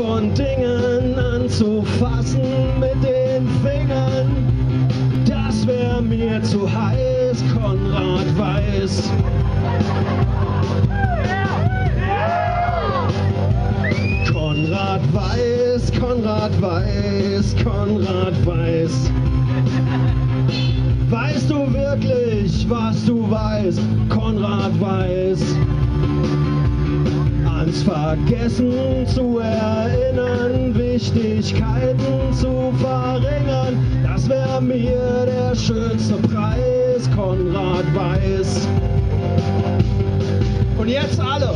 von Dingen anzufassen mit den Fingern. Das wär mir zu heiß, Konrad weiß. Konrad weiß, Konrad weiß, Konrad weiß. Weißt du wirklich, was du weißt? Konrad weiß. Ans Vergessen zu erinnern, Wichtigkeiten zu verringern, das wäre mir der schönste Preis, Konrad weiß. Und jetzt alle.